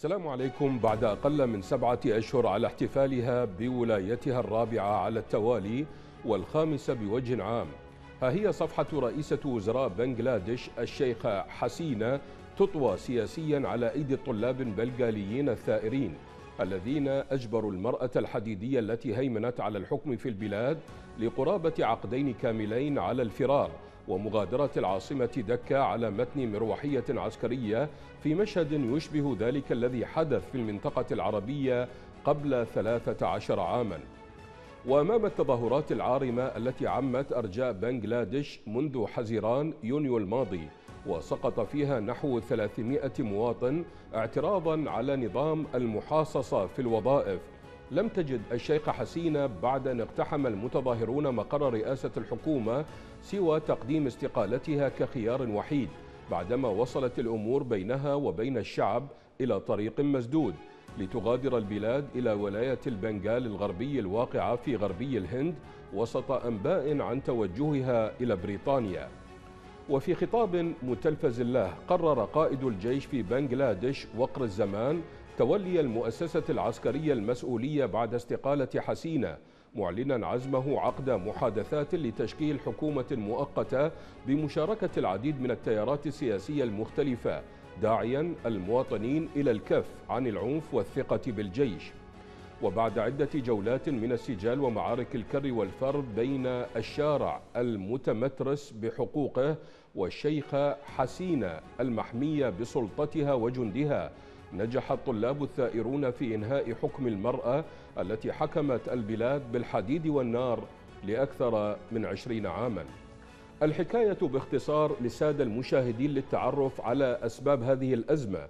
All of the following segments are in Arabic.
السلام عليكم بعد أقل من سبعة أشهر على احتفالها بولايتها الرابعة على التوالي والخامسة بوجه عام. ها هي صفحة رئيسة وزراء بنغلاديش الشيخة حسينة تطوى سياسيا على أيدي الطلاب البلغاليين الثائرين الذين أجبروا المرأة الحديدية التي هيمنت على الحكم في البلاد لقرابة عقدين كاملين على الفرار. ومغادرة العاصمة دكا على متن مروحية عسكرية في مشهد يشبه ذلك الذي حدث في المنطقة العربية قبل 13 عاماً. وأمام التظاهرات العارمة التي عمت أرجاء بنغلاديش منذ حزيران يونيو الماضي وسقط فيها نحو 300 مواطن اعتراضا على نظام المحاصصة في الوظائف لم تجد الشيخ حسينة بعد أن اقتحم المتظاهرون مقر رئاسة الحكومة سوى تقديم استقالتها كخيار وحيد بعدما وصلت الأمور بينها وبين الشعب إلى طريق مسدود لتغادر البلاد إلى ولاية البنغال الغربي الواقعة في غربي الهند وسط أنباء عن توجهها إلى بريطانيا. وفي خطاب متلفز له قرر قائد الجيش في بنغلاديش وقر الزمان تولي المؤسسة العسكرية المسؤولية بعد استقالة حسينة معلنا عزمه عقد محادثات لتشكيل حكومة مؤقتة بمشاركة العديد من التيارات السياسية المختلفة داعيا المواطنين إلى الكف عن العنف والثقة بالجيش. وبعد عدة جولات من السجال ومعارك الكر والفر بين الشارع المتمترس بحقوقه والشيخة حسينة المحمية بسلطتها وجندها نجح الطلاب الثائرون في إنهاء حكم المرأة التي حكمت البلاد بالحديد والنار لأكثر من عشرين عاماً. الحكاية باختصار للسادة المشاهدين للتعرف على أسباب هذه الأزمة.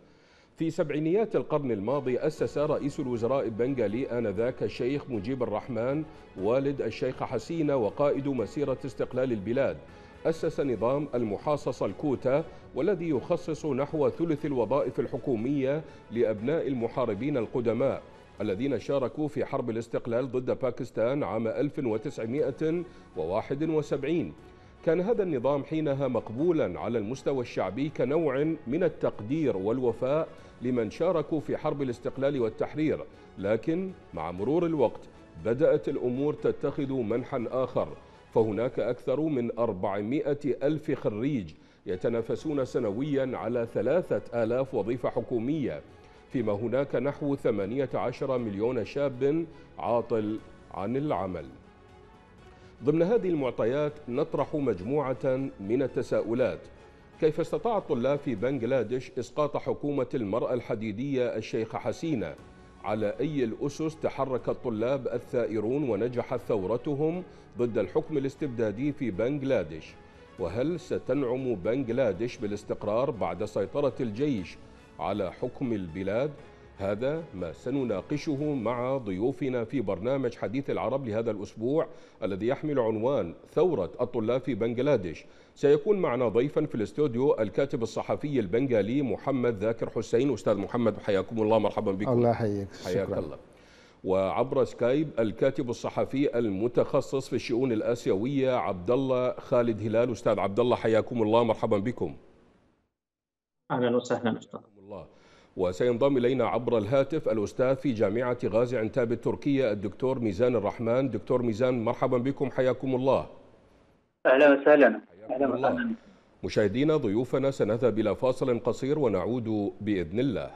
في سبعينيات القرن الماضي أسس رئيس الوزراء البنغالي آنذاك الشيخ مجيب الرحمن والد الشيخ حسينة وقائد مسيرة استقلال البلاد. أسس نظام المحاصصة الكوتا والذي يخصص نحو ثلث الوظائف الحكومية لأبناء المحاربين القدماء الذين شاركوا في حرب الاستقلال ضد باكستان عام 1971 كان هذا النظام حينها مقبولا على المستوى الشعبي كنوع من التقدير والوفاء لمن شاركوا في حرب الاستقلال والتحرير. لكن مع مرور الوقت بدأت الأمور تتخذ منحا آخر. فهناك أكثر من 400 ألف خريج يتنافسون سنويا على ثلاثة آلاف وظيفة حكومية. فيما هناك نحو 18 مليون شاب عاطل عن العمل. ضمن هذه المعطيات نطرح مجموعة من التساؤلات. كيف استطاع الطلاب في بنغلاديش إسقاط حكومة المرأة الحديدية الشيخة حسينة؟ على أي الأسس تحرك الطلاب الثائرون ونجحت ثورتهم ضد الحكم الاستبدادي في بنغلاديش وهل ستنعم بنغلاديش بالاستقرار بعد سيطرة الجيش على حكم البلاد؟ هذا ما سنناقشه مع ضيوفنا في برنامج حديث العرب لهذا الأسبوع الذي يحمل عنوان ثورة الطلاب في بنغلاديش. سيكون معنا ضيفا في الاستوديو الكاتب الصحفي البنغالي محمد ذاكر حسين. أستاذ محمد حياكم الله مرحبا بكم. الله يحييك. حياك الله. وعبر سكايب الكاتب الصحفي المتخصص في الشؤون الآسيوية عبد الله خالد هلال. أستاذ عبد الله حياكم الله مرحبا بكم. أهلا وسهلا أستاذ. وسينضم إلينا عبر الهاتف الأستاذ في جامعة غازي عنتاب التركية الدكتور ميزان الرحمن. دكتور ميزان مرحبا بكم حياكم الله. أهلا وسهلا. أهلا وسهلا. مشاهدينا ضيوفنا سنذهب إلى فاصل قصير ونعود بإذن الله.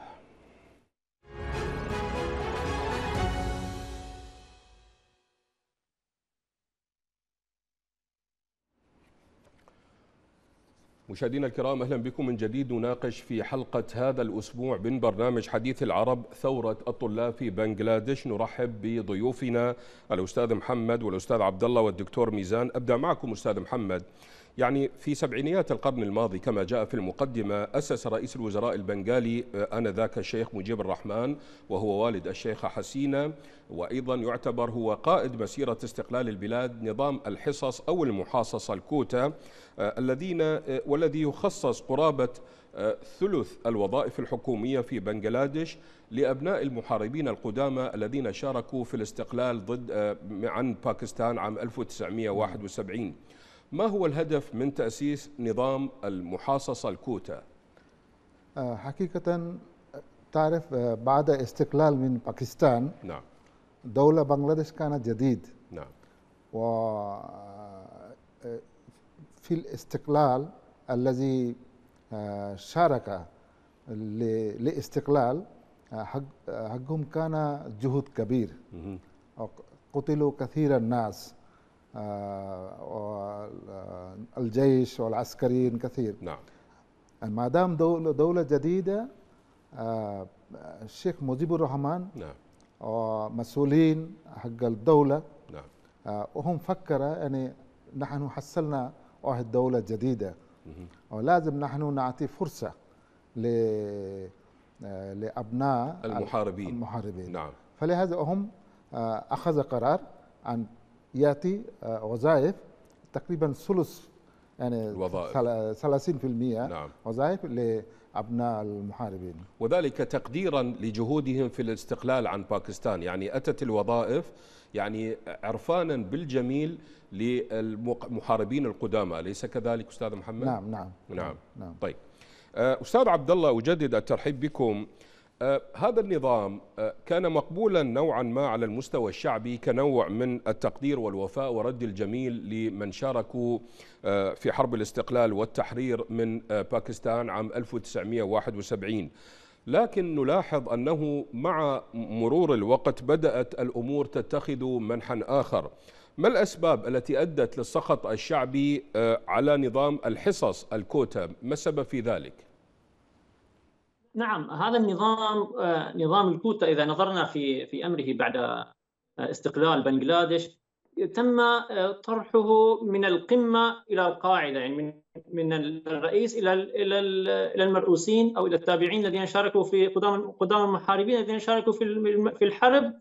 مشاهدينا الكرام أهلا بكم من جديد. نناقش في حلقة هذا الأسبوع من برنامج حديث العرب ثورة الطلاب في بنغلاديش. نرحب بضيوفنا الأستاذ محمد والأستاذ عبد الله والدكتور ميزان. أبدأ معكم أستاذ محمد. يعني في سبعينيات القرن الماضي كما جاء في المقدمة أسس رئيس الوزراء البنغالي آنذاك الشيخ مجيب الرحمن وهو والد الشيخة حسينة وأيضا يعتبر هو قائد مسيرة استقلال البلاد نظام الحصص أو المحاصصة الكوتا الذين والذي يخصص قرابة ثلث الوظائف الحكومية في بنغلاديش لأبناء المحاربين القدامى الذين شاركوا في الاستقلال ضد عن باكستان عام 1971 ما هو الهدف من تأسيس نظام المحاصصة الكوتا؟ حقيقة تعرف بعد استقلال من باكستان نعم. دولة بنغلاديش كانت جديد. نعم. و في الاستقلال الذي شارك لاستقلال حق حقهم كان جهد كبير. قتلوا كثير الناس. الجيش والعسكريين كثير. نعم. ما دام دولة, دولة جديدة الشيخ مجيب الرحمن نعم. ومسؤولين حق الدولة نعم. وهم فكر يعني نحن حصلنا واحد دولة جديدة. ولازم نحن نعطي فرصة ل لأبناء المحاربين. المحاربين. نعم. فلهذا هم أخذ قرار أن يأتي وظائف تقريبا ثلث يعني الوظائف. 30% نعم. وظائف لأبناء المحاربين. وذلك تقديرا لجهودهم في الاستقلال عن باكستان. يعني أتت الوظائف يعني عرفانا بالجميل للمحاربين القدامى. أليس كذلك أستاذ محمد؟ نعم نعم. نعم, نعم. طيب. أستاذ عبد الله أجدد الترحيب بكم. آه هذا النظام آه كان مقبولا نوعا ما على المستوى الشعبي كنوع من التقدير والوفاء ورد الجميل لمن شاركوا آه في حرب الاستقلال والتحرير من باكستان عام 1971 لكن نلاحظ أنه مع مرور الوقت بدأت الأمور تتخذ منحا آخر. ما الأسباب التي أدت للسخط الشعبي على نظام الحصص الكوتا؟ ما السبب في ذلك؟ نعم هذا النظام نظام الكوتا إذا نظرنا في في أمره بعد استقلال بنغلاديش تم طرحه من القمة إلى القاعدة يعني من من الرئيس إلى إلى إلى المرؤوسين أو إلى التابعين الذين شاركوا في قدام قدام المحاربين الذين شاركوا في في الحرب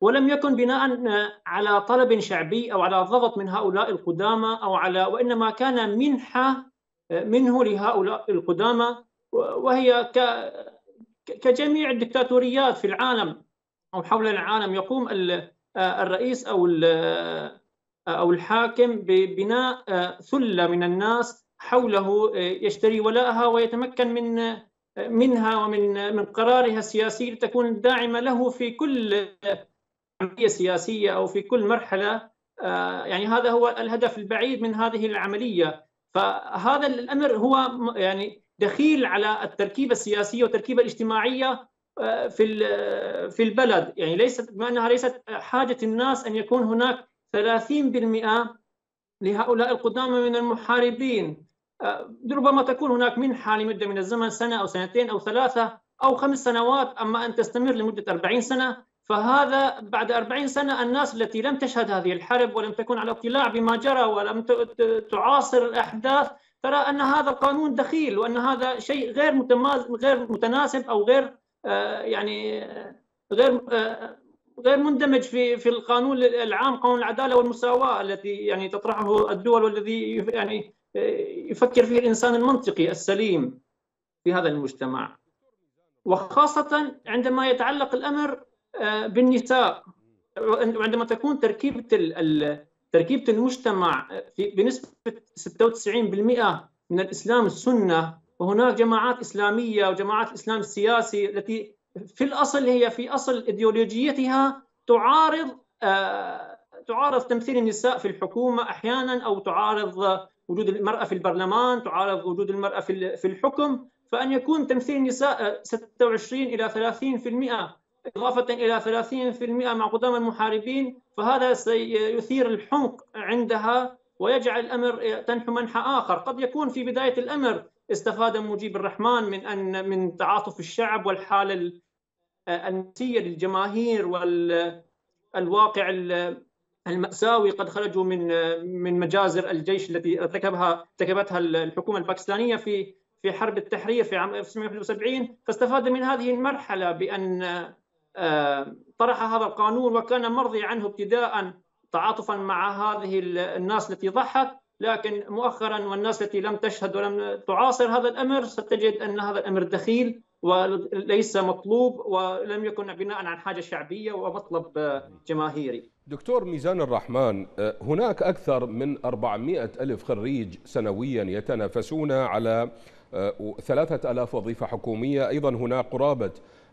ولم يكن بناء على طلب شعبي أو على ضغط من هؤلاء القدامى أو على وإنما كان منحة منه لهؤلاء القدامى وهي كجميع الدكتاتوريات في العالم أو حول العالم يقوم الرئيس أو أو الحاكم ببناء ثلة من الناس حوله يشتري ولاءها ويتمكن من منها ومن من قرارها السياسي لتكون داعمه له في كل عملية سياسية أو في كل مرحلة. يعني هذا هو الهدف البعيد من هذه العملية. فهذا الأمر هو يعني دخيل على التركيبة السياسية والتركيبة الاجتماعية في في البلد. يعني ليست بما أنها ليست حاجة الناس أن يكون هناك 30% لهؤلاء القدامى من المحاربين. ربما تكون هناك منحة لمدة من الزمن سنة أو سنتين أو ثلاثة أو خمس سنوات. أما أن تستمر لمدة 40 سنة فهذا بعد 40 سنة الناس التي لم تشهد هذه الحرب ولم تكن على اطلاع بما جرى ولم تعاصر الأحداث ترى أن هذا القانون دخيل وأن هذا شيء غير غير متناسب أو غير يعني غير غير مندمج في في القانون العام قانون العدالة والمساواة التي يعني تطرحه الدول والذي يعني يفكر فيه الإنسان المنطقي السليم في هذا المجتمع. وخاصة عندما يتعلق الأمر بالنساء وعندما تكون تركيبة تركيبة المجتمع في بنسبة 96% من الإسلام السنة وهناك جماعات إسلامية وجماعات الإسلام السياسي التي في الأصل هي في أصل إيديولوجيتها تعارض تعارض تمثيل النساء في الحكومة أحيانا أو تعارض وجود المرأة في البرلمان، تعارض وجود المرأة في الحكم، فأن يكون تمثيل النساء 26 إلى 30% إضافة إلى 30% مع قدام المحاربين فهذا سيثير الحمق عندها ويجعل الأمر تنحو منحى آخر، قد يكون في بداية الأمر استفاد مجيب الرحمن من أن من تعاطف الشعب والحالة النفسية للجماهير والواقع المأساوي. قد خرجوا من من مجازر الجيش التي ارتكبها ارتكبتها الحكومة الباكستانية في في حرب التحرير في عام 1971 فاستفاد من هذه المرحلة بأن طرح هذا القانون وكان مرضي عنه ابتداء تعاطفا مع هذه الناس التي ضحت لكن مؤخرا والناس التي لم تشهد ولم تعاصر هذا الأمر ستجد أن هذا الأمر دخيل وليس مطلوب ولم يكن بناء عن حاجة شعبية ومطلب جماهيري. دكتور ميزان الرحمن آه، هناك أكثر من 400 ألف خريج سنويا يتنافسون على 3000 آه، وظيفة حكومية أيضا هناك قرابة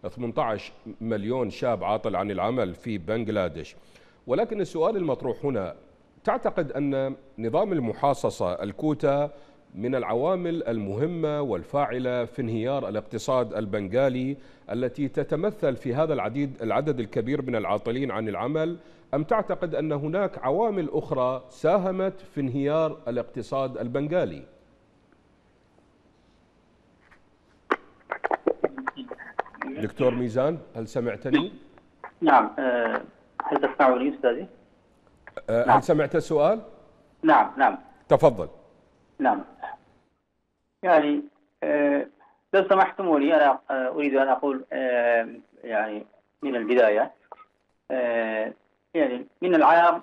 18 مليون شاب عاطل عن العمل في بنغلاديش ولكن السؤال المطروح هنا تعتقد أن نظام المحاصصة الكوتا من العوامل المهمة والفاعلة في انهيار الاقتصاد البنغالي التي تتمثل في هذا العديد العدد الكبير من العاطلين عن العمل أم تعتقد أن هناك عوامل أخرى ساهمت في انهيار الاقتصاد البنغالي؟ دكتور ميزان هل سمعتني؟ نعم آه، هل تسمعني أستاذي؟ آه، نعم. هل سمعت السؤال؟ نعم نعم تفضل نعم يعني آه، لو سمحتم لي أنا أريد أن أقول يعني من البداية يعني من العام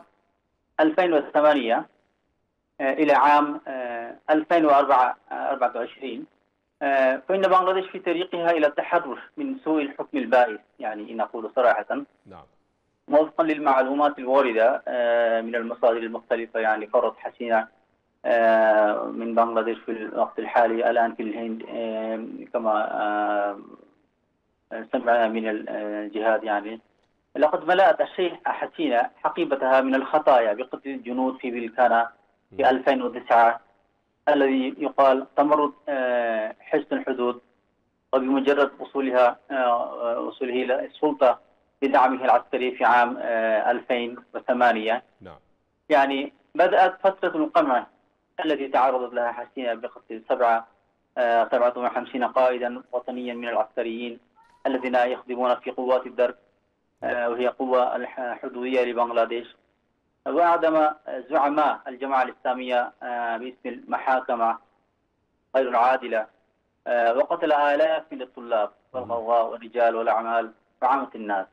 2008 إلى عام 2024 آه، فإن بنغلاديش في طريقها إلى التحرر من سوء الحكم البائس يعني إن أقول صراحة. نعم. وفقا للمعلومات الواردة آه، من المصادر المختلفة يعني فرض حسينة آه، من بنغلاديش في الوقت الحالي الآن في الهند كما سمعنا من الجهاد يعني. لقد ملأت الشيخ حسينة حقيبتها من الخطايا بقتل الجنود في بلكانا في 2009 الذي يقال تمرد آه، حسن الحدود وبمجرد وصولها آه، وصوله إلى السلطة بدعمه العسكري في عام 2008 آه، نعم. يعني بدأت فترة القمع التي تعرضت لها حسينة بقتل سبعة 57 قائدا وطنيا من العسكريين الذين يخدمون في قوات الدرك وهي قوة الحدودية لبنغلاديش وأعدم زعماء الجماعة الإسلامية آه، باسم المحاكمة غير العادلة آه، وقتل آلاف من الطلاب والغواء والرجال والأعمال وعامة الناس.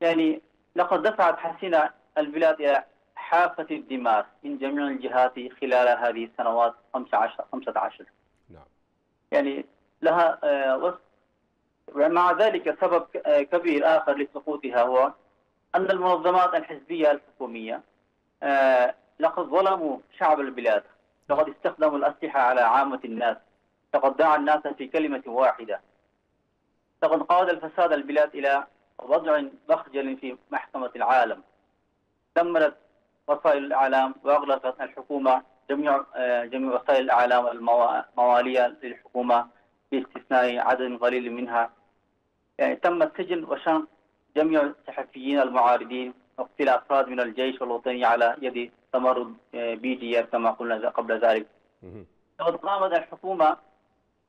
يعني لقد دفعت حسينة البلاد إلى حافة الدمار من جميع الجهات خلال هذه السنوات 15 15 نعم. يعني لها آه، وصف ومع ذلك سبب كبير آخر لسقوطها هو أن المنظمات الحزبية الحكومية آه، لقد ظلموا شعب البلاد. لقد استخدموا الأسلحة على عامة الناس. لقد دعا الناس في كلمة واحدة. لقد قاد الفساد البلاد إلى وضع مخجل في محكمة العالم. دمرت وسائل الإعلام وأغلقت الحكومة جميع آه، جميع وسائل الإعلام الموالية للحكومة باستثناء عدد قليل منها. يعني تم سجن وشنق جميع الصحفيين المعارضين واقتل أفراد من الجيش الوطني على يد تمرد آه، بي دي كما قلنا قبل ذلك. لقد قامت الحكومة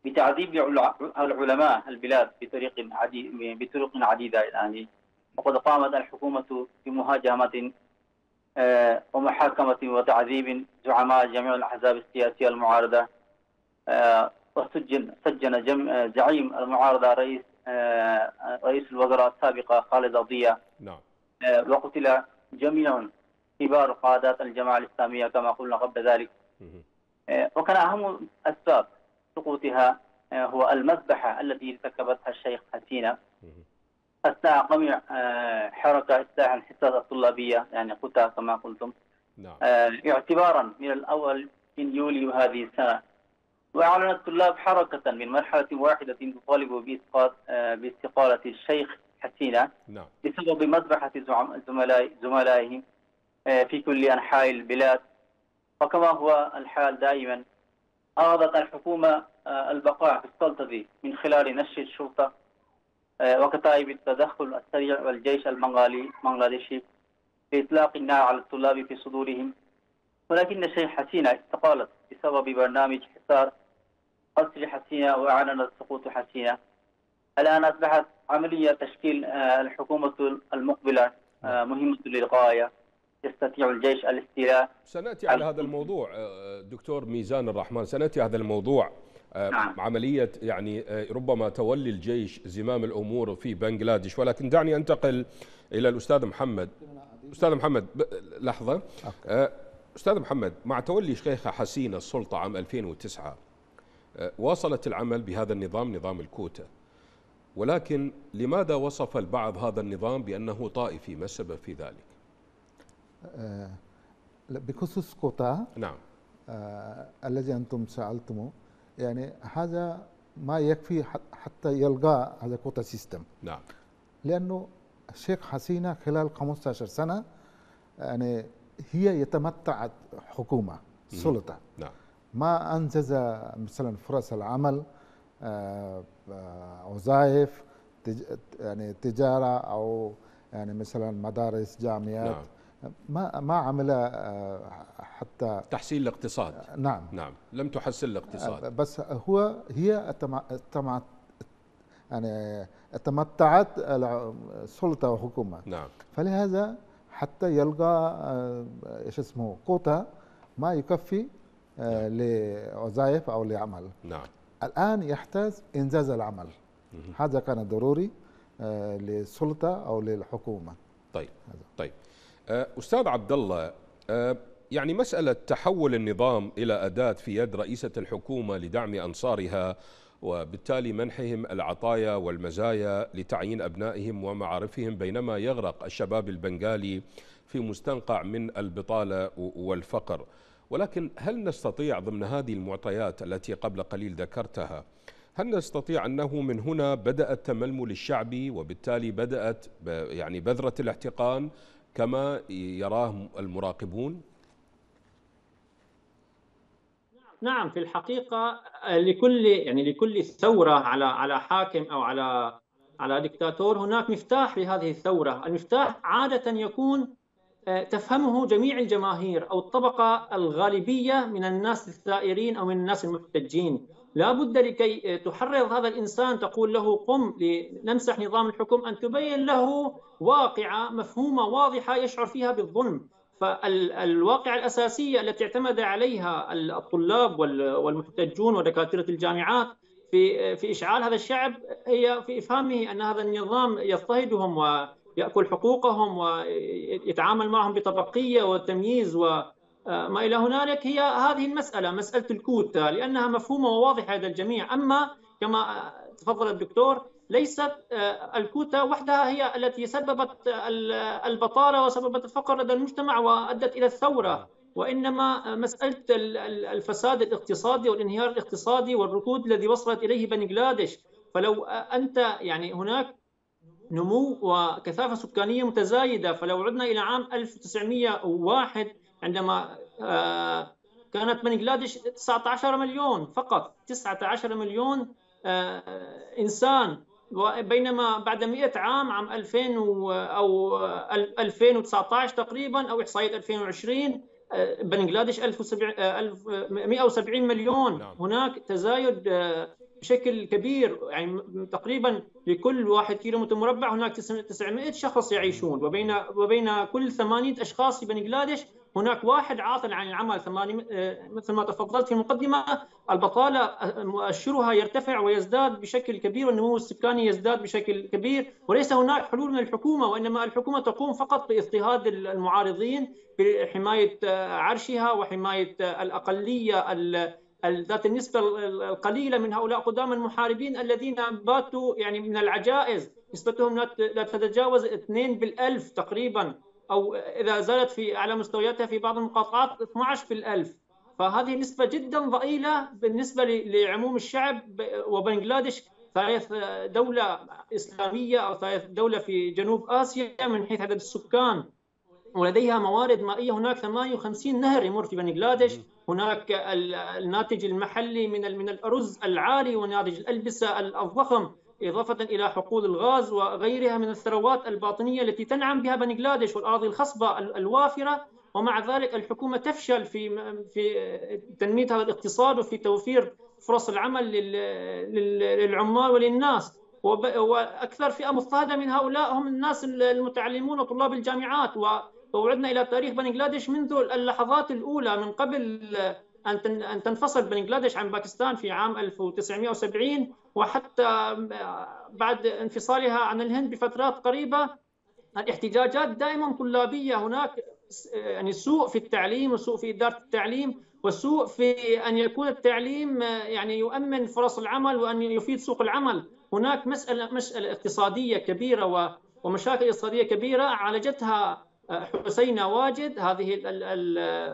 بتعذيب العلماء البلاد بطريق عديد بطرق عديدة يعني. وقد قامت الحكومة بمهاجمة آه، ومحاكمة وتعذيب زعماء جميع الأحزاب السياسية المعارضة. آه، وسجن سجن زعيم المعارضة رئيس آه، رئيس الوزراء السابقة خالد ضياء نعم. آه، وقتل جميع كبار قادات الجماعة الإسلامية كما قلنا قبل ذلك. آه، وكان أهم أسباب سقوطها هو المذبحة التي ارتكبتها الشيخ حسينة. أثناء قمع حركة إصلاح الحصص الطلابية يعني قتا كما قلتم. نعم. اعتبارا من الأول من يوليو هذه السنة. وأعلن الطلاب حركة من مرحلة واحدة تطالب بإسقاط آه، باستقالة الشيخ حسينة نعم. بسبب مذبحة زملاء زملائهم آه، في كل أنحاء البلاد وكما هو الحال دائما أرادت الحكومة آه، البقاء في السلطة من خلال نشر الشرطة وكتائب التدخل السريع والجيش البنغالي بنغلاديشي في إطلاق النار على الطلاب في صدورهم ولكن الشيخ حسينة استقالت بسبب برنامج حصار قصر حسينة وأعلنت سقوط حسينة الآن أصبحت عملية تشكيل آه، الحكومة المقبلة آه، مهمة للغاية. يستطيع الجيش الاستيلاء. سنأتي على هذا الموضوع آه، دكتور ميزان الرحمن. سنأتي هذا الموضوع نعم. عملية يعني ربما تولي الجيش زمام الأمور في بنغلاديش. ولكن دعني أنتقل إلى الأستاذ محمد. أستاذ محمد لحظة. okay. أستاذ محمد مع تولي شيخة حسينة السلطة عام 2009 أه، واصلت العمل بهذا النظام نظام الكوتا. ولكن لماذا وصف البعض هذا النظام بأنه طائفي ما السبب في ذلك؟ بخصوص كوتا نعم. آه الذي أنتم سألتموه يعني هذا ما يكفي حتى يلغى هذا كوتا سيستم نعم. لأنه الشيخ حسينة خلال 15 سنة يعني هي يتمتع حكومة سلطة. نعم. ما أنجز مثلا فرص العمل آه، آه، وظائف يعني تجارة أو يعني مثلا مدارس جامعات. نعم. ما ما عمل آه، حتى تحسين الاقتصاد. نعم. نعم. لم تحسن الاقتصاد. بس هو هي اتمعت يعني تمتعت السلطه والحكومة نعم. فلهذا حتى يلقى إيش اسمه قوتا ما يكفي نعم. لوظائف أو لعمل. نعم. الآن يحتاج إنجاز العمل. هذا كان ضروري للسلطة أو للحكومة. طيب طيب. أه، أستاذ عبد الله يعني مسألة تحول النظام إلى أداة في يد رئيسة الحكومة لدعم أنصارها وبالتالي منحهم العطايا والمزايا لتعيين أبنائهم ومعارفهم بينما يغرق الشباب البنغالي في مستنقع من البطالة والفقر. ولكن هل نستطيع ضمن هذه المعطيات التي قبل قليل ذكرتها هل نستطيع أنه من هنا بدأ التململ الشعبي وبالتالي بدأت يعني بذرة الاحتقان كما يراه المراقبون؟ نعم في الحقيقة لكل يعني لكل ثورة على على حاكم أو على على دكتاتور هناك مفتاح لهذه الثورة، المفتاح عادة يكون آه، تفهمه جميع الجماهير أو الطبقة الغالبية من الناس الثائرين أو من الناس المحتجين، لا بد لكي تحرض هذا الإنسان تقول له قم لنمسح نظام الحكم أن تبين له واقعة مفهومة واضحة يشعر فيها بالظلم، فالواقعة الأساسية التي اعتمد عليها الطلاب والمحتجون ودكاترة الجامعات في في إشعال هذا الشعب هي في إفهامه أن هذا النظام يضطهدهم ويأكل حقوقهم ويتعامل معهم بطبقية وتمييز وما إلى هنالك هي هذه المسألة مسألة الكوتا لأنها مفهومة وواضحة لدى الجميع. أما كما تفضل الدكتور ليست آه، الكوتا وحدها هي التي سببت البطالة وسببت الفقر لدى المجتمع وأدت إلى الثورة. وإنما مسألة الفساد الاقتصادي والانهيار الاقتصادي والركود الذي وصلت إليه بنغلاديش. فلو أنت يعني هناك نمو وكثافة سكانية متزايدة. فلو عدنا إلى عام 1901 عندما آه، كانت بنغلاديش 19 مليون فقط 19 مليون آه، إنسان. بينما بعد 100 عام عام 2000 أو 2019 تقريبا أو إحصائية 2020 بنغلاديش 1170 مليون. نعم. هناك تزايد آه، بشكل كبير يعني تقريبا لكل واحد كيلو متر مربع هناك 900 شخص يعيشون. وبين وبين كل 80 أشخاص في بنغلاديش هناك واحد عاطل عن العمل آه، مثل ما تفضلت في المقدمة البطالة آه، مؤشرها يرتفع ويزداد بشكل كبير والنمو السكاني يزداد بشكل كبير. وليس هناك حلول من الحكومة وإنما الحكومة تقوم فقط باضطهاد المعارضين بحماية آه، عرشها وحماية الأقلية ذات النسبة القليلة من هؤلاء قدام المحاربين الذين باتوا يعني من العجائز. نسبتهم لا تتجاوز 2 بالألف تقريبا أو إذا زالت في أعلى مستوياتها في بعض المقاطعات 12 في الألف فهذه نسبة جدا ضئيلة بالنسبة لعموم الشعب وبنغلاديش. ثالث دولة إسلامية أو ثالث دولة في جنوب آسيا من حيث عدد السكان. ولديها موارد مائية هناك 58 نهر يمر في بنغلاديش. هناك الناتج المحلي من من الأرز العالي وناتج الألبسة الضخم إضافة إلى حقول الغاز وغيرها من الثروات الباطنية التي تنعم بها بنغلاديش والأراضي الخصبة الوافرة. ومع ذلك الحكومة تفشل في في تنمية هذا الاقتصاد وفي توفير فرص العمل للعمال وللناس. وأكثر فئة مضطهدة من هؤلاء هم الناس المتعلمون وطلاب الجامعات. وعدنا إلى تاريخ بنغلاديش منذ اللحظات الأولى من قبل أن تنفصل بنغلاديش عن باكستان في عام 1970 وحتى بعد انفصالها عن الهند بفترات قريبة الاحتجاجات دائما طلابية هناك يعني سوء في التعليم وسوء في إدارة التعليم وسوء في أن يكون التعليم يعني يؤمن فرص العمل وأن يفيد سوق العمل. هناك مسألة مسألة اقتصادية كبيرة ومشاكل اقتصادية كبيرة عالجتها حسينة واجد هذه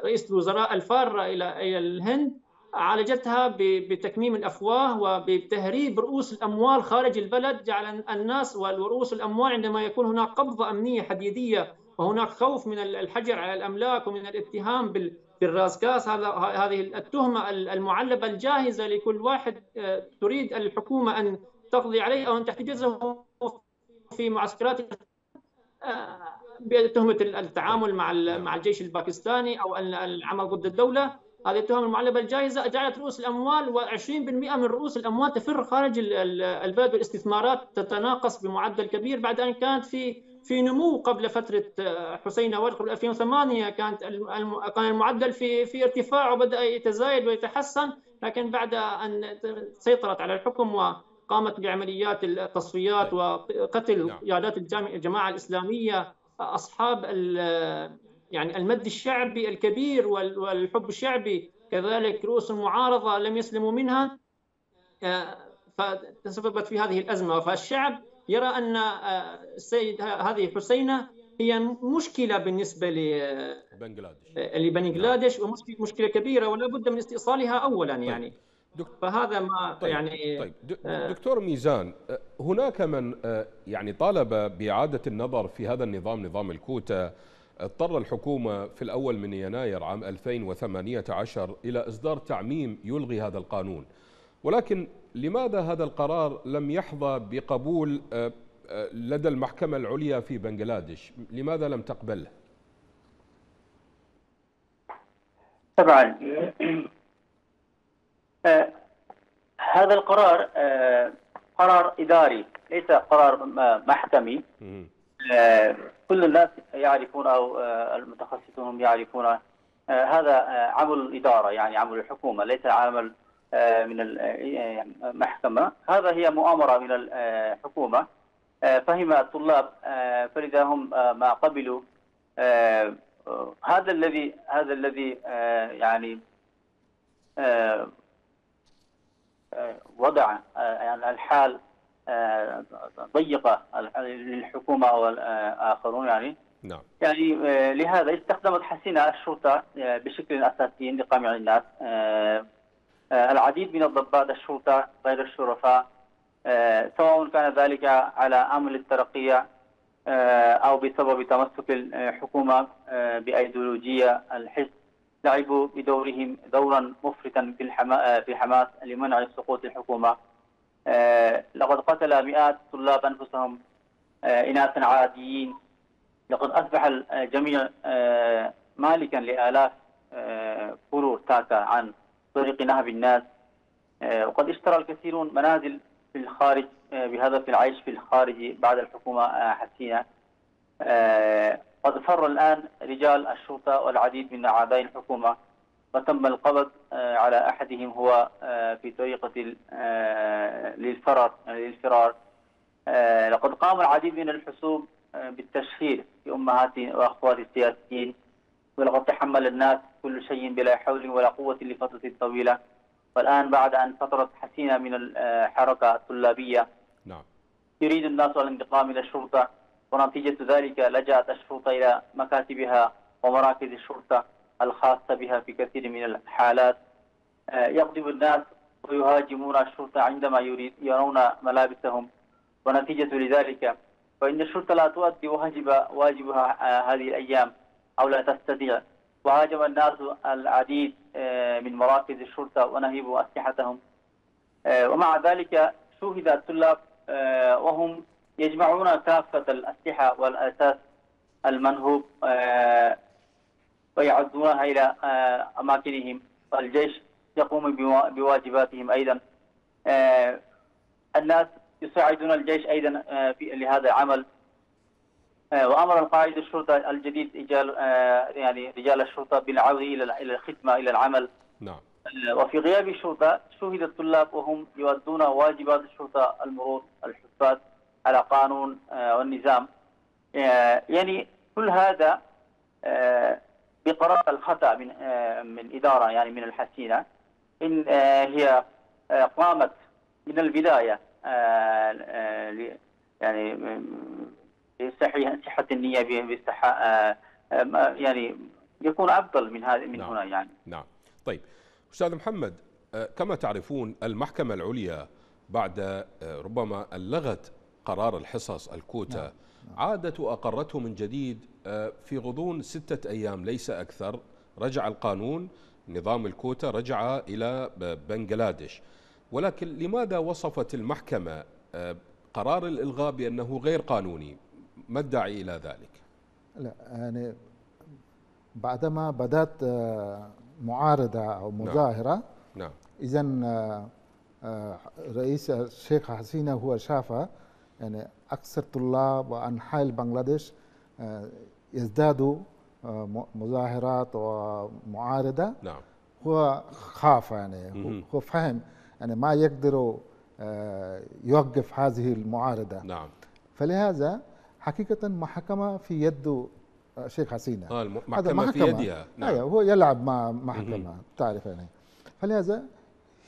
رئيسة الوزراء الفارة إلى الهند عالجتها بتكميم الأفواه وبتهريب رؤوس الأموال خارج البلد جعل الناس ورؤوس الأموال عندما يكون هناك قبضة أمنية حديدية وهناك خوف من الحجر على الأملاك ومن الاتهام بالراسكاس هذا هذه التهمة المعلبة الجاهزة لكل واحد آه، تريد الحكومة أن تقضي عليه أو ان تحتجزه في معسكرات آه، بتهمه التعامل مع مع الجيش الباكستاني أو العمل ضد الدولة. هذه التهم المعلبة الجائزة. جعلت رؤوس الأموال و20% من رؤوس الأموال تفر خارج البلد والاستثمارات تتناقص بمعدل كبير. بعد أن كانت في في نمو قبل فترة آه، حسين نواد قبل 2008 كانت كان المعدل في في ارتفاع وبدأ يتزايد ويتحسن. لكن بعد أن سيطرت على الحكم وقامت بعمليات التصفيات وقتل نعم. قيادات الجماعة الإسلامية أصحاب يعني المد الشعبي الكبير والحب الشعبي كذلك رؤوس المعارضة لم يسلموا منها آه، فتسببت في هذه الأزمة فالشعب يرى أن آه، السيد هذه حسينة هي مشكلة بالنسبة لبنغلاديش لبنغلاديش نعم. ومشكلة كبيرة ولا بد من استئصالها اولا طيب. يعني فهذا ما طيب. يعني طيب آه، دكتور ميزان هناك من يعني طالب بإعادة النظر في هذا النظام نظام الكوتا اضطر الحكومة في الأول من يناير عام 2018 إلى إصدار تعميم يلغي هذا القانون ولكن لماذا هذا القرار لم يحظى بقبول آه، آه، لدى المحكمة العليا في بنغلاديش لماذا لم تقبله؟ طبعا آه، هذا القرار قرار إداري ليس قرار محكمي. كل الناس يعرفون أو آه، المتخصصون يعرفون آه، هذا آه، عمل الإدارة يعني عمل الحكومة ليس عمل من المحكمة هذا هي مؤامرة من الحكومة فهم الطلاب فلذا هم ما قبلوا. هذا الذي هذا الذي يعني وضع يعني الحال ضيقة للحكومة والآخرون يعني نعم. يعني آه، لهذا استخدمت حسينة الشرطة آه، بشكل أساسي لقمع الناس آه، العديد من الضباط الشرطة غير الشرفاء سواء كان ذلك على أمر الترقية أو بسبب تمسك الحكومة بأيديولوجية الحزب لعبوا بدورهم دورا مفرطا في الحماس لمنع سقوط الحكومة. لقد قتل مئات طلاب أنفسهم. إناثا عاديين. لقد أصبح الجميع آه، مالكا لآلاف قرور آه، تاتا عن طريق نهب الناس. آه، وقد اشترى الكثيرون منازل في الخارج بهدف العيش في الخارج بعد الحكومة حسينة. قد فر الآن رجال الشرطة والعديد من أعداء الحكومة وتم القبض على أحدهم هو في طريقة للفرار للفرار. لقد قام العديد من الحسوب بالتشهير بأمهات وأخوات السياسيين ولقد تحمل الناس كل شيء بلا حول ولا قوة لفترة طويلة. والآن بعد أن فترت حسينة من الحركة الطلابية نعم. يريد الناس الانتقام إلى الشرطة. ونتيجة ذلك لجأت الشرطة إلى مكاتبها ومراكز الشرطة الخاصة بها في كثير من الحالات. يغضب الناس ويهاجمون الشرطة عندما يريد يرون ملابسهم. ونتيجة لذلك فإن الشرطة لا تؤدي واجب واجبها آه، هذه الأيام أو لا تستطيع. وهاجم الناس العديد آه، من مراكز الشرطة ونهبوا أسلحتهم. آه، ومع ذلك شوهد الطلاب وهم يجمعون كافة الأسلحة والأساس المنهوب ويعدونها إلى أماكنهم. والجيش يقوم بواجباتهم أيضا. الناس يساعدون الجيش أيضا آه، في لهذا العمل. آه، وأمر القائد الشرطة الجديد رجال آه، يعني رجال الشرطة بالعودة إلى إلى الخدمة إلى العمل. نعم. وفي غياب الشرطة شهد الطلاب وهم يؤدون واجبات الشرطة المرور الحفاظ على قانون والنظام. يعني كل هذا بقرار الخطأ من من إدارة يعني من الحسينة إن هي قامت من البداية آه، آه، يعني صحة النية بصحة يعني يكون أفضل من هذا من نعم. هنا يعني. نعم. طيب أستاذ محمد كما تعرفون المحكمة العليا بعد ربما لغت قرار الحصص الكوتا نعم. عادت وأقرته من جديد آه، في غضون ستة أيام ليس أكثر رجع القانون نظام الكوتا رجع إلى بنغلاديش ولكن لماذا وصفت المحكمة آه، قرار الإلغاء بأنه غير قانوني ما الداعي إلى ذلك لا يعني بعدما بدأت آه، معارضة أو نعم. مظاهرة نعم, نعم. إذا رئيس الشيخ حسينة هو شاف يعني أكثر طلاب وأنحاء بنغلاديش آه، يزدادوا آه، مظاهرات ومعارضة. نعم. هو خاف يعني هو فهم يعني ما يقدروا آه، يوقف هذه المعارضة. نعم. فلهذا حقيقة محكمة في يد شيخ حسينة. آه المحكمة في يدها. نعم. أيوة هو يلعب مع محكمة تعرف يعني. فلهذا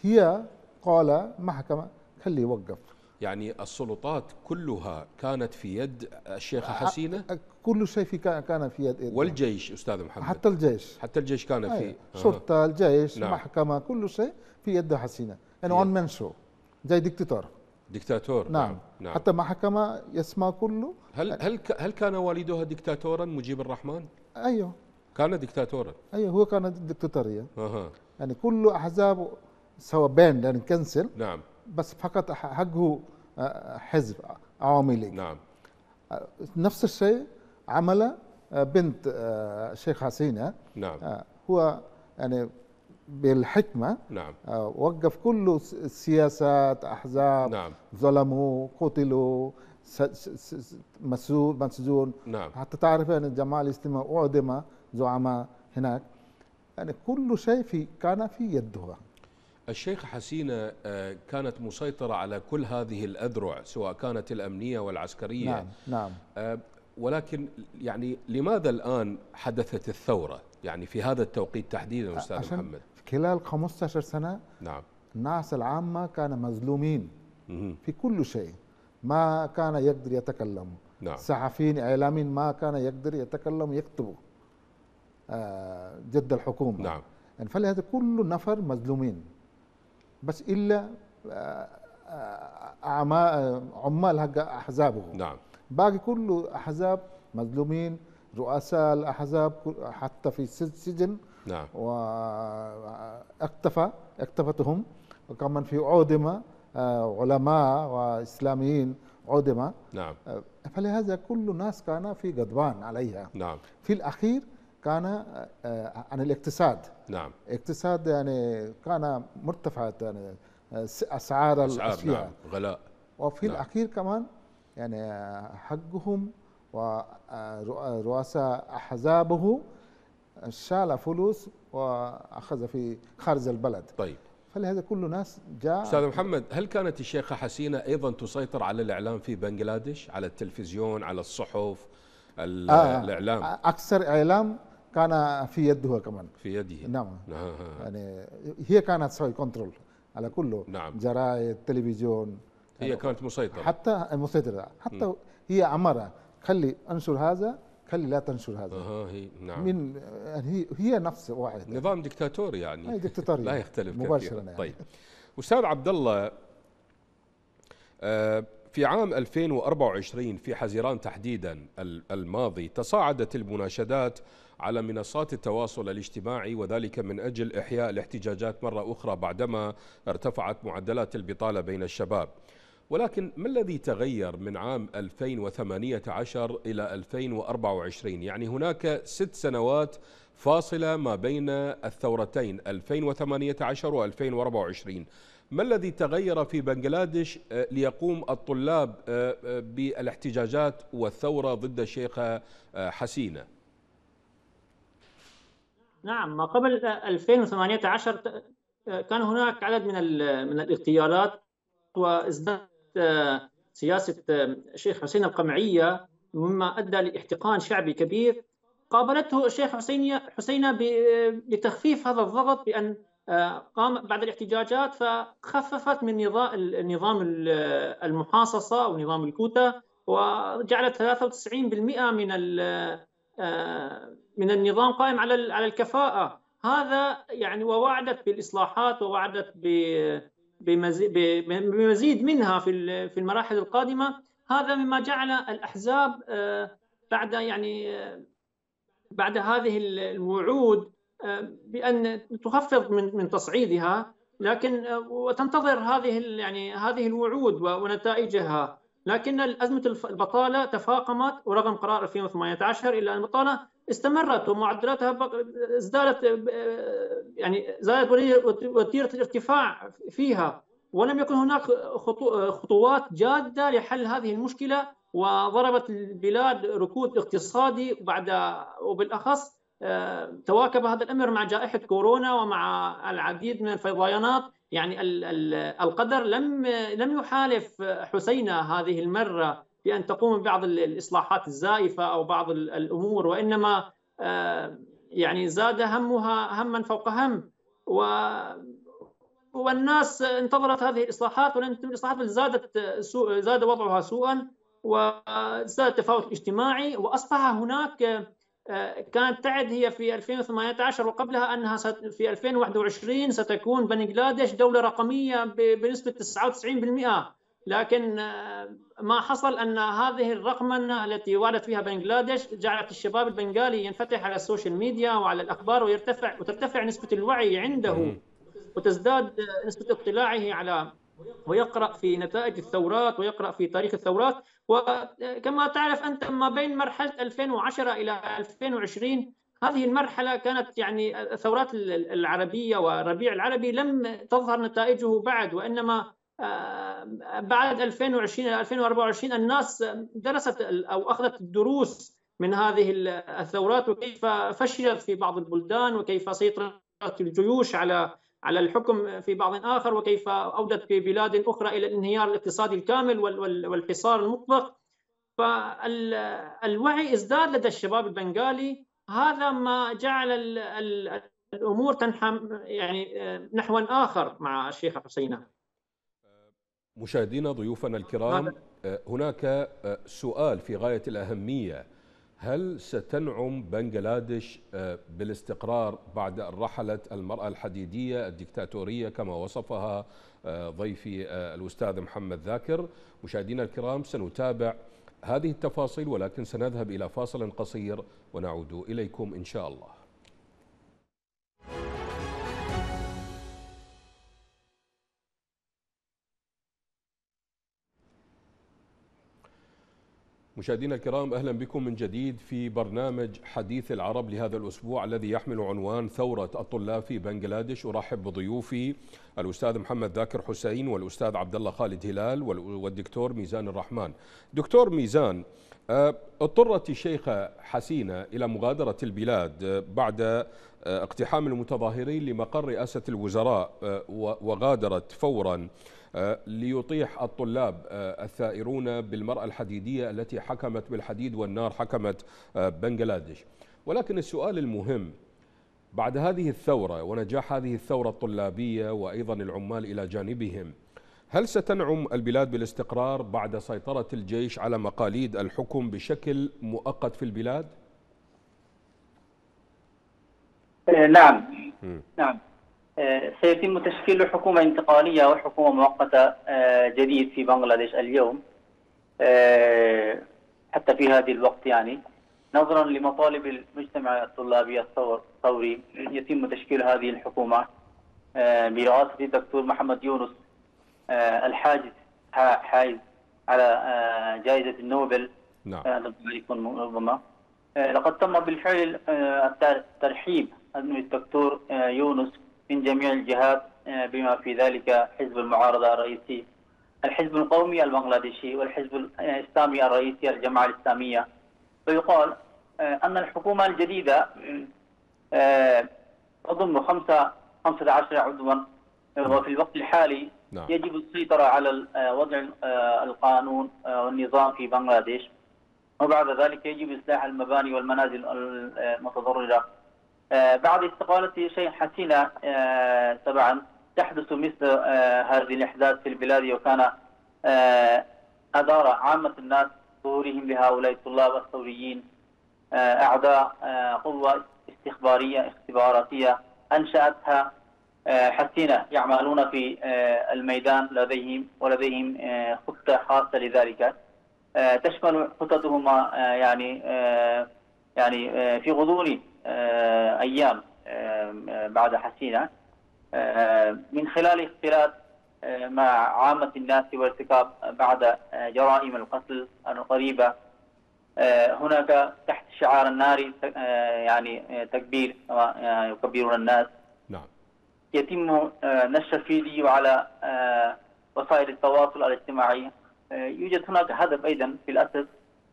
هي قال محكمة خليه يوقف. يعني السلطات كلها كانت في يد الشيخة حسينة؟ كل شيء في كان في يد والجيش أستاذ محمد. حتى الجيش. حتى الجيش كان في. شرطة الجيش نعم. محكمة كل شيء في يد حسينة. يعني أون مان شو زي دكتاتور. دكتاتور نعم. نعم. نعم. حتى محكمة يسمع كله. هل هل هل كان والدها دكتاتورا مجيب الرحمن؟ أيوه. كان دكتاتورا؟ أيوه هو كان دكتاتورية. أه. يعني كل أحزاب سواء بين يعني كنسل. نعم. بس فقط حقه حزب عوامي ليج. نعم. نفس الشيء عمل بنت الشيخ حسينة. نعم. هو يعني بالحكمة نعم. وقف كل السياسات أحزاب نعم. ظلموا قتلوا مسجون مسجون نعم. حتى تعرف أن الجماعة الإسلامية أعدم زعماء هناك. يعني كل شيء في كان في يدها. الشيخ حسينة آه، كانت مسيطرة على كل هذه الأذرع سواء كانت الأمنية والعسكرية. نعم نعم. آه، ولكن يعني لماذا الآن حدثت الثورة؟ يعني في هذا التوقيت تحديدا أستاذ عشان محمد. خلال 15 سنة نعم. الناس العامة كانوا مظلومين في كل شيء. ما كان يقدر يتكلم. نعم. صحفيين إعلاميين ما كان يقدر يتكلم يكتبوا آه، ضد الحكومة. نعم. يعني فلهذا كل نفر مظلومين. بس إلا آه، آه، عمال حق احزابه نعم. باقي كله أحزاب مظلومين رؤساء الأحزاب حتى في السجن نعم. واكتفى اكتفتهم. وكمان في عودمة آه، علماء وإسلاميين عودمة. نعم. فلهذا كل الناس كان في غضبان عليها. نعم. في الأخير كان عن الاقتصاد. نعم. اقتصاد يعني كان مرتفع يعني أسعار الاشياء نعم. غلاء. وفي نعم. الأخير كمان يعني حقهم ورؤساء أحزابه شال فلوس وأخذ في خارج البلد. طيب. فلهذا كل ناس جاء. أستاذ محمد هل كانت الشيخة حسينة أيضا تسيطر على الإعلام في بنغلاديش على التلفزيون على الصحف آه. الإعلام؟ أكثر إعلام كان في يده كمان. في يده. نعم. آه. يعني هي كانت تسوي كنترول على كله. نعم. جرائد تلفزيون. هي يعني كانت مسيطرة. حتى مسيطرة. حتى م. هي أمرها خلي أنشر هذا خلي لا تنشر هذا. أها هي نعم. من يعني هي هي نفس واحد نظام دكتاتوري يعني. هي دكتاتوري لا يختلف مباشرة يعني. طيب. أستاذ عبد الله آه في عام 2024 في حزيران تحديدا الماضي تصاعدت المناشدات على منصات التواصل الاجتماعي وذلك من أجل إحياء الاحتجاجات مرة أخرى بعدما ارتفعت معدلات البطالة بين الشباب. ولكن ما الذي تغير من عام 2018 إلى 2024 يعني هناك ست سنوات فاصلة ما بين الثورتين 2018 و2024 ما الذي تغير في بنغلاديش آه، ليقوم الطلاب آه، آه، بالاحتجاجات والثورة ضد الشيخة حسينة؟ نعم ما قبل 2018 كان هناك عدد من من الاغتيالات وازدادت سياسة الشيخ حسين القمعية مما أدى لإحتقان شعبي كبير. قابلته الشيخ حسين حسينة لتخفيف هذا الضغط بأن قام بعد الاحتجاجات فخففت من نظام المحاصصة أو نظام الكوتا وجعلت 93% من من النظام قائم على على الكفاءة. هذا يعني ووعدت بالإصلاحات ووعدت بمزيد منها في في المراحل القادمة. هذا مما جعل الأحزاب بعد يعني بعد هذه الوعود بأن تخفض من من تصعيدها لكن وتنتظر هذه يعني هذه الوعود ونتائجها. لكن أزمة البطالة تفاقمت ورغم قرار 2018 إلا أن البطالة استمرت ومعدلاتها ازدادت يعني زادت وتيرة الارتفاع فيها. ولم يكن هناك خطوات جادة لحل هذه المشكلة وضربت البلاد ركود اقتصادي بعد وبالأخص تواكب هذا الأمر مع جائحة كورونا ومع العديد من الفيضانات. يعني القدر لم لم يحالف حسينة هذه المرة. بأن تقوم ببعض الإصلاحات الزائفة أو بعض الأمور وإنما يعني زاد همها هما فوق هم. و والناس انتظرت هذه الإصلاحات ولم بل زادت سوء زاد وضعها سوءا وزاد التفاوت الاجتماعي وأصبح هناك كانت تعد هي في 2018 وقبلها أنها في 2021 ستكون بنغلاديش دولة رقمية بنسبة 99% لكن ما حصل أن هذه الرقمنه التي وعدت فيها بنغلاديش جعلت الشباب البنغالي ينفتح على السوشيال ميديا وعلى الأخبار ويرتفع وترتفع نسبة الوعي عنده وتزداد نسبة اطلاعه على ويقرأ في نتائج الثورات ويقرأ في تاريخ الثورات. وكما تعرف أنت ما بين مرحلة 2010 إلى 2020 هذه المرحلة كانت يعني الثورات العربية والربيع العربي لم تظهر نتائجه بعد وإنما آه، بعد 2020 إلى 2024 الناس درست أو أخذت الدروس من هذه الثورات وكيف فشلت في بعض البلدان وكيف سيطرت الجيوش على على الحكم في بعض آخر وكيف أودت في بلاد أخرى إلى الانهيار الاقتصادي الكامل والحصار المطلق. فالوعي ازداد لدى الشباب البنغالي. هذا ما جعل الأمور تنحى يعني نحو آخر مع الشيخ حسينة. مشاهدينا ضيوفنا الكرام هناك سؤال في غاية الأهمية. هل ستنعم بنغلاديش آه، بالاستقرار بعد رحلة المرأة الحديدية الدكتاتورية كما وصفها آه، ضيفي آه، الأستاذ محمد ذاكر. مشاهدينا الكرام سنتابع هذه التفاصيل ولكن سنذهب إلى فاصل قصير ونعود إليكم إن شاء الله. مشاهدينا الكرام أهلا بكم من جديد في برنامج حديث العرب لهذا الأسبوع الذي يحمل عنوان ثورة الطلاب في بنغلاديش أرحب بضيوفي الأستاذ محمد ذاكر حسين والأستاذ عبد الله خالد هلال والدكتور ميزان الرحمن. دكتور ميزان آه، اضطرت الشيخة حسينة إلى مغادرة البلاد آه، بعد آه، اقتحام المتظاهرين لمقر رئاسة الوزراء وغادرت فورا ليطيح الطلاب آه، الثائرون بالمرأة الحديدية التي حكمت بالحديد والنار حكمت آه، بنغلاديش ولكن السؤال المهم بعد هذه الثورة ونجاح هذه الثورة الطلابية وأيضا العمال إلى جانبهم هل ستنعم البلاد بالاستقرار بعد سيطرة الجيش على مقاليد الحكم بشكل مؤقت في البلاد؟ نعم. نعم. آه، سيتم تشكيل حكومة انتقالية وحكومة مؤقتة آه، جديد في بنغلاديش اليوم آه، حتى في هذه الوقت يعني. نظرا لمطالب المجتمع الطلابي الثوري يتم تشكيل هذه الحكومة برئاسة الدكتور محمد يونس الحاجز حائز على جائزة النوبل. نعم. ربما لقد تم بالفعل الترحيب الدكتور يونس من جميع الجهات آه، بما في ذلك حزب المعارضة الرئيسي الحزب القومي البنغلاديشي والحزب الإسلامي الرئيسي الجماعة الإسلامية. ويقال آه، أن الحكومة الجديدة آه، تضم خمسة خمسة عشر عضوا وفي الوقت الحالي نعم. يجب السيطرة على وضع القانون والنظام في بنغلاديش. وبعد ذلك يجب إصلاح المباني والمنازل المتضررة آه، بعد استقالة شيء حسينة آه، طبعا تحدث مثل آه، هذه الأحداث في البلاد وكان أدار عامة الناس ظهورهم لهؤلاء الطلاب الثوريين أعداء قوة استخبارية استخباراتية أنشأتها حسينة يعملون في الميدان لديهم ولديهم خطة خاصة لذلك. تشمل خططهم يعني يعني في غضون أيام بعد حسينة. من خلال اختلاط مع عامة الناس وارتكاب بعد جرائم القتل القريبة. هناك تحت شعار النار يعني تكبير يكبرون الناس. نعم. يتم نشر فيديو على وسائل التواصل الاجتماعي. يوجد هناك هدف أيضا في الأساس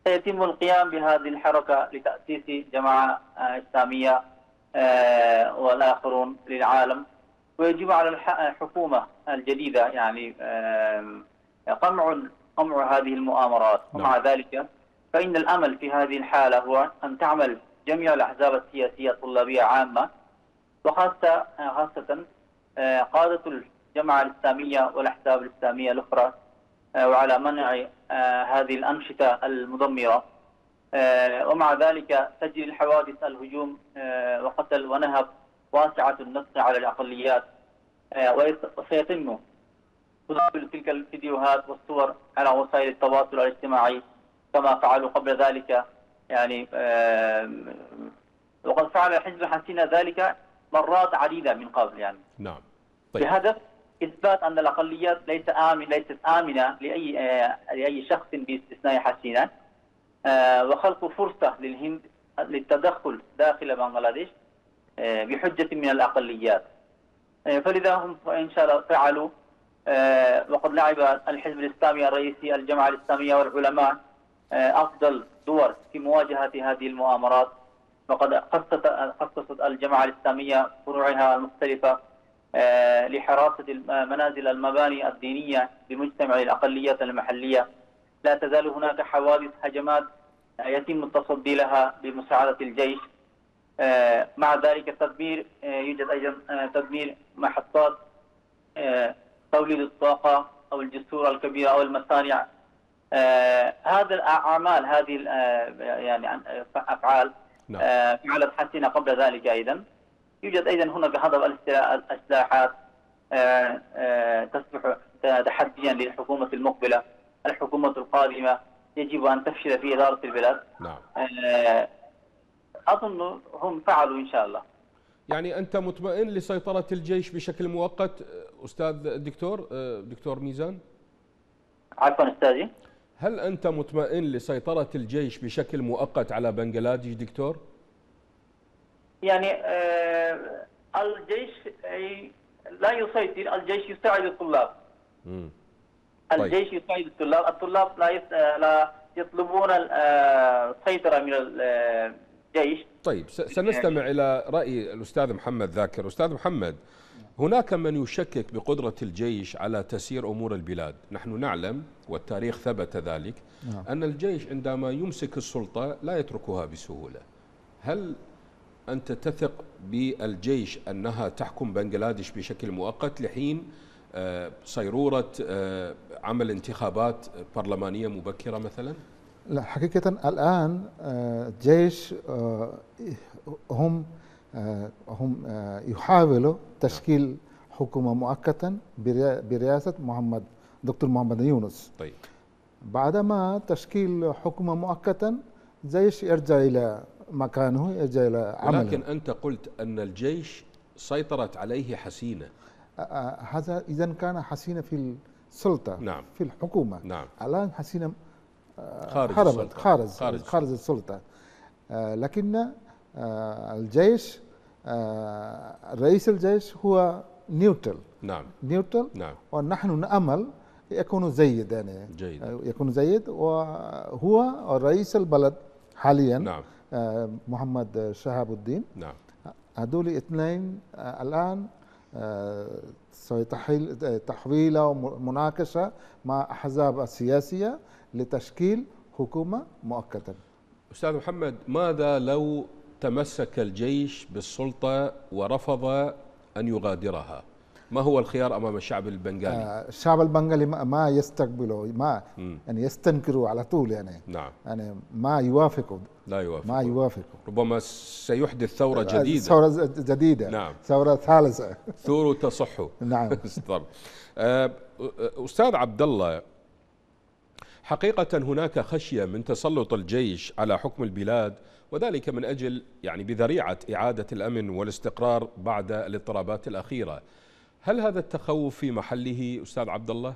سيتم القيام بهذه الحركة لتأسيس جماعة إسلامية والآخرون للعالم ويجب على الحكومة الجديدة يعني قمع قمع هذه المؤامرات ومع نعم. ذلك فإن الأمل في هذه الحالة هو أن تعمل جميع الأحزاب السياسية الطلابية عامة وخاصة خاصة قادة الجماعة الإسلامية والأحزاب الإسلامية الأخرى وعلى منع هذه الأنشطة المدمرة ومع ذلك تجري الحوادث الهجوم وقتل ونهب واسعة النصر على الأقليات. وسيتم تداول تلك الفيديوهات والصور على وسائل التواصل الاجتماعي كما فعلوا قبل ذلك. يعني وقد فعل حزب حسينة ذلك مرات عديدة من قبل يعني. نعم. طيب. بهدف إثبات أن الأقليات ليس آمن ليست آمنة لأي لأي شخص باستثناء حسينة. وخلق فرصة للهند للتدخل داخل بنغلاديش بحجة من الأقليات. فلذا هم إن شاء الله فعلوا. وقد لعب الحزب الإسلامي الرئيسي الجماعة الإسلامية والعلماء أفضل دور في مواجهة هذه المؤامرات. وقد خصصت الجماعة الإسلامية فروعها المختلفة. لحراسة منازل المباني الدينية بمجتمع الأقليات المحلية. لا تزال هناك حوادث هجمات يتم التصدي لها بمساعدة الجيش. مع ذلك التدمير يوجد أيضا تدمير محطات توليد الطاقة أو الجسور الكبيرة أو المصانع. هذا الأعمال هذه يعني أفعال نعم. فعلت حسينة قبل ذلك أيضا. يوجد أيضا هناك هدف الإصلاحات تصبح تحديا للحكومة المقبلة الحكومة القادمة يجب أن تفشل في إدارة البلاد نعم. أظن هم فعلوا إن شاء الله. يعني أنت مطمئن لسيطرة الجيش بشكل مؤقت؟ أستاذ الدكتور دكتور ميزان؟ عفوا أستاذي. هل أنت مطمئن لسيطرة الجيش بشكل مؤقت على بنغلاديش دكتور؟ يعني آه الجيش لا يسيطر الجيش يساعد الطلاب مم. طيب. الجيش يساعد الطلاب الطلاب لا لا يطلبون السيطرة من الجيش طيب سنستمع إلى رأي الأستاذ محمد ذاكر أستاذ محمد هناك من يشكك بقدرة الجيش على تسيير أمور البلاد نحن نعلم والتاريخ ثبت ذلك نعم. أن الجيش عندما يمسك السلطة لا يتركها بسهولة هل أنت تثق بالجيش أنها تحكم بنغلاديش بشكل مؤقت لحين آه، صيرورة آه، عمل انتخابات برلمانية مبكرة مثلا؟ لا حقيقة الآن الجيش آه، هم هم يحاولوا تشكيل حكومة مؤقتا برئاسة محمد دكتور محمد يونس طيب بعدما تشكيل حكومة مؤقتا الجيش يرجع إلى مكانه يرجع إلى عمله. لكن أنت قلت أن الجيش سيطرت عليه حسينة. هذا إذا كان حسينة في السلطة نعم. في الحكومة. نعم. الآن حسينة خارج السلطة. خارج خارج, خارج السلطة. لكن الجيش رئيس الجيش هو نيوتل نعم. نيوتل نعم. ونحن نأمل يكون جيد يعني جيد يكون جيد وهو رئيس البلد حاليا. نعم. محمد شهاب الدين. نعم. هذول اثنين الآن سيتحيل تحويل ومناقشة مع أحزاب السياسية لتشكيل حكومة مؤقتا أستاذ محمد ماذا لو تمسك الجيش بالسلطة ورفض أن يغادرها؟ ما هو الخيار أمام الشعب البنغالي؟ آه الشعب البنغالي ما يستقبله ما م. يعني يستنكره على طول يعني. نعم. يعني ما يوافقه. لا يوافق. ما يوافق. ربما سيحدث ثورة جديدة. ثورة جديدة. نعم. ثورة ثالثة. ثور تصح. نعم. أستاذ عبد الله حقيقة هناك خشية من تسلط الجيش على حكم البلاد وذلك من أجل يعني بذريعة إعادة الأمن والاستقرار بعد الاضطرابات الأخيرة. هل هذا التخوف في محله أستاذ عبد الله؟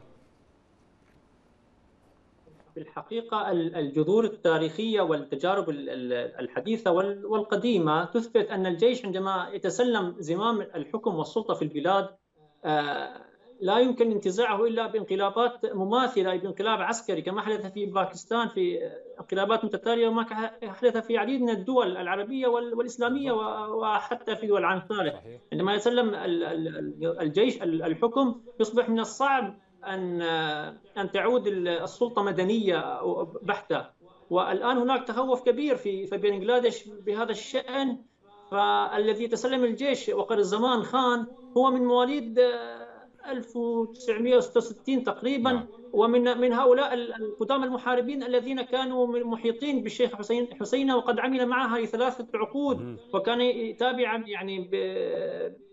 في الحقيقة الجذور التاريخية والتجارب الحديثة والقديمة تثبت أن الجيش عندما يتسلم زمام الحكم والسلطة في البلاد آه، لا يمكن انتزاعه إلا بانقلابات مماثلة بانقلاب عسكري كما حدث في باكستان في انقلابات متتالية وما حدث في عديد من الدول العربية والإسلامية وحتى في دول العالم الثالث عندما يسلم الجيش الحكم يصبح من الصعب أن أن تعود السلطة مدنية بحتة. والآن هناك تخوف كبير في في بنغلاديش بهذا الشأن. فالذي تسلم الجيش وقر الزمان خان هو من مواليد 1966 تقريبا. نعم. ومن من هؤلاء القدام المحاربين الذين كانوا محيطين بالشيخ حسين حسينة وقد عمل معها ثلاثة عقود. وكان يتابع يعني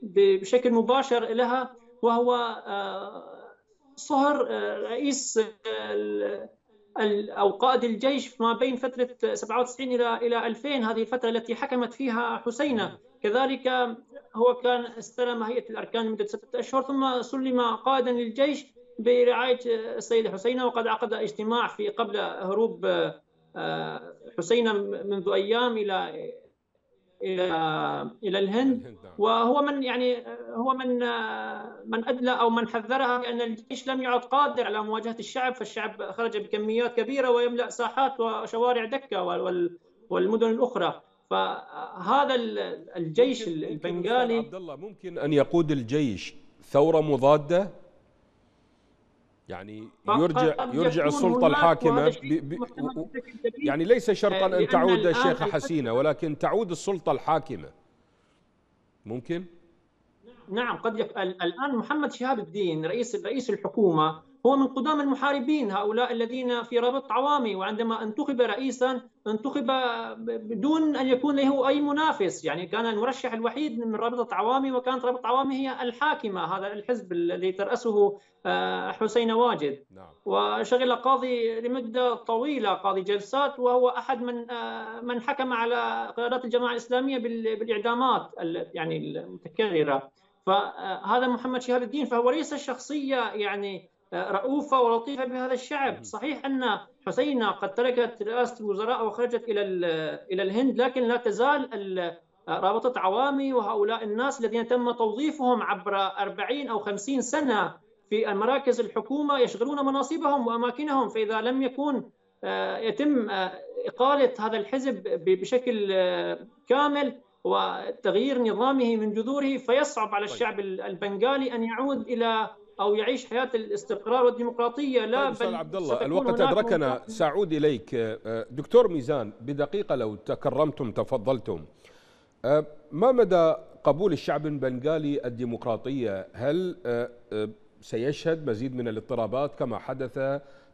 بشكل مباشر لها. وهو آه، صهر آه، رئيس أو قائد الجيش ما بين فترة 97 إلى إلى 2000 هذه الفترة التي حكمت فيها حسينة. كذلك هو كان استلم هيئة الأركان لمدة ستة أشهر ثم سلم قائدا للجيش برعاية السيد حسينة. وقد عقد اجتماع في قبل هروب آه، حسينة منذ أيام إلى إلى إلى الهند. نعم. وهو من يعني هو من من أدلى أو من حذرها بأن الجيش لم يعد قادر على مواجهة الشعب فالشعب خرج بكميات كبيرة ويملأ ساحات وشوارع دكة والمدن الأخرى. فهذا الجيش البنغالي عبد الله ممكن أن يقود الجيش ثورة مضادة؟ يعني يرجع يرجع السلطة الحاكمة ب ب يعني ليس شرطا أن تعود الشيخه حسينة ولكن تعود السلطة الحاكمة. ممكن؟ نعم قد يك... الآن محمد شهاب الدين رئيس رئيس الحكومة هو من قدام المحاربين هؤلاء الذين في رابط عوامي وعندما انتخب رئيسا انتخب بدون أن يكون له أي منافس. يعني كان المرشح الوحيد من رابطه عوامي وكانت رابطه عوامي هي الحاكمة هذا الحزب الذي ترأسه آه، حسين واجد. نعم. وشغل قاضي لمدة طويلة قاضي جلسات وهو أحد من آه، من حكم على قيادات الجماعة الإسلامية بالإعدامات يعني المتكررة. فهذا محمد شهاب الدين فهو ليس شخصية يعني رؤوفة ولطيفة بهذا الشعب صحيح أن حسينة قد تركت رئاسة الوزراء وخرجت إلى إلى الهند لكن لا تزال رابطة عوامي وهؤلاء الناس الذين تم توظيفهم عبر 40 أو 50 سنة في المراكز الحكومة يشغلون مناصبهم وأماكنهم فإذا لم يكون آه، يتم آه، إقالة هذا الحزب بشكل آه، كامل وتغيير نظامه من جذوره فيصعب على طيب. الشعب البنغالي أن يعود إلى أو يعيش حياة الاستقرار والديمقراطية. لا طيب بل عبد الله الوقت أدركنا سأعود إليك. آه، دكتور ميزان بدقيقة لو تكرمتم تفضلتم. آه، ما مدى قبول الشعب البنغالي الديمقراطية؟ هل سيشهد مزيد من الاضطرابات كما حدث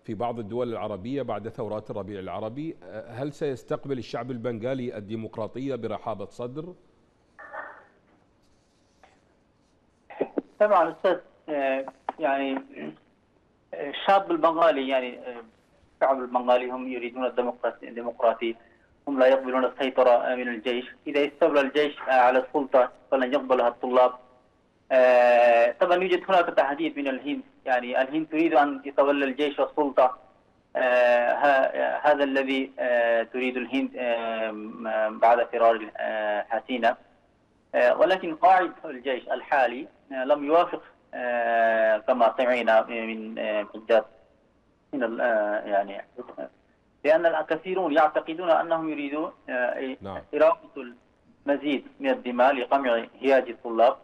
في بعض الدول العربية بعد ثورات الربيع العربي؟ هل سيستقبل الشعب البنغالي الديمقراطية برحابة صدر؟ طبعا أستاذ يعني الشاب البنغالي يعني الشعب البنغالي هم يريدون الديمقراطي هم لا يقبلون السيطرة من الجيش. إذا استولى الجيش على السلطة فلن يقبلها الطلاب. آه، طبعا يوجد هناك تحديد من الهند. يعني الهند تريد أن يتولى الجيش السلطة آه، هذا الذي تريد الهند بعد فرار حسينة. ولكن قائد الجيش الحالي لم يوافق آه، كما سمعنا من حجات من آه، يعني لأن الكثيرون يعتقدون أنهم يريدون آه، نعم. إراقة المزيد من الدماء لقمع هياج الطلاب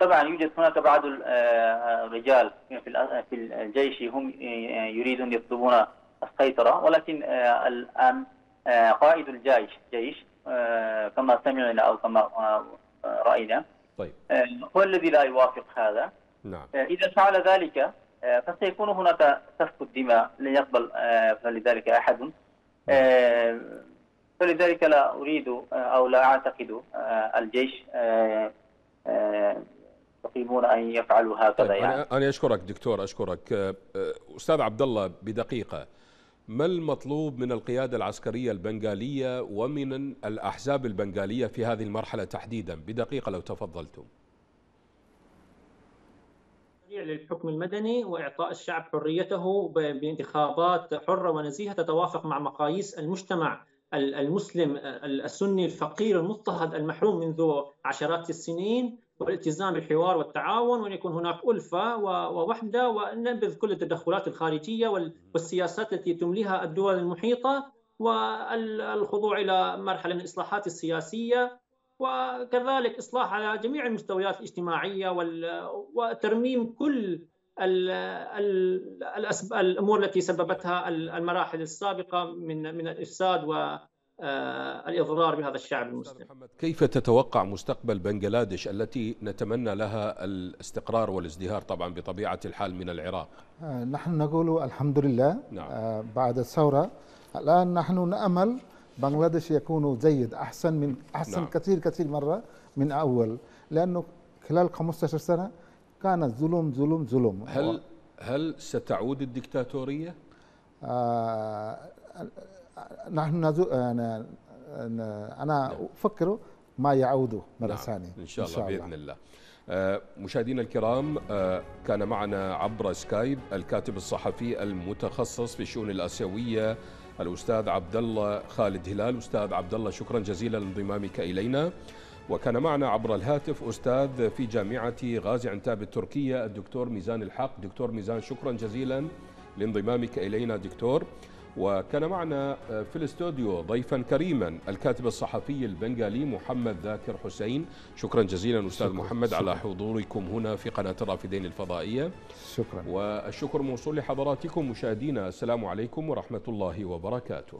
طبعا يوجد هناك بعض الرجال في الجيش هم يريدون يطلبون السيطرة ولكن الآن قائد الجيش جيش كما سمعنا أو كما رأينا طيب. هو الذي لا يوافق هذا. نعم. إذا فعل ذلك فسيكون هناك سفك الدماء لن يقبل فلذلك أحد. فلذلك لا أريد أو لا أعتقد الجيش يقيمون أن يفعلوا هكذا طيب يعني. أنا أشكرك دكتور أشكرك. أستاذ عبد الله بدقيقة. ما المطلوب من القيادة العسكرية البنغالية ومن الأحزاب البنغالية في هذه المرحلة تحديدا؟ بدقيقة لو تفضلتم. للحكم المدني وإعطاء الشعب حريته بانتخابات حرة ونزيهة تتوافق مع مقاييس المجتمع المسلم السني الفقير المضطهد المحروم منذ عشرات السنين. والالتزام بالحوار والتعاون وأن يكون هناك ألفة ووحدة وننبذ كل التدخلات الخارجية والسياسات التي تمليها الدول المحيطة والخضوع إلى مرحلة من الإصلاحات السياسية وكذلك إصلاح على جميع المستويات الاجتماعية وترميم كل الأمور التي سببتها المراحل السابقة من من الإفساد الإضرار بهذا الشعب المسلم محمد كيف تتوقع مستقبل بنغلاديش التي نتمنى لها الاستقرار والازدهار طبعا بطبيعة الحال من العراق آه، نحن نقول الحمد لله نعم. آه، بعد الثورة الآن نحن نأمل بنغلاديش يكون جيد أحسن من أحسن نعم. كثير كثير مرة من أول لأنه خلال 15 سنة كان ظلم ظلم ظلم هل هل ستعود الدكتاتورية؟ آه نحن أنا أنا أفكر ما يعود مرة نعم. ثانية. إن شاء الله, إن شاء الله. بإذن الله. آه مشاهدينا الكرام آه كان معنا عبر سكايب الكاتب الصحفي المتخصص في الشؤون الآسيوية الأستاذ عبد الله خالد هلال. أستاذ عبد الله شكرا جزيلا لانضمامك إلينا. وكان معنا عبر الهاتف أستاذ في جامعة غازي عنتاب التركية الدكتور ميزان الحق. دكتور ميزان شكرا جزيلا لانضمامك إلينا دكتور. وكان معنا آه، في الاستوديو ضيفا كريما الكاتب الصحفي البنغالي محمد ذاكر حسين. شكرا جزيلا أستاذ شكرا محمد شكرا. على حضوركم هنا في قناة الرافدين الفضائية. شكرا. والشكر موصول لحضراتكم مشاهدينا السلام عليكم ورحمة الله وبركاته.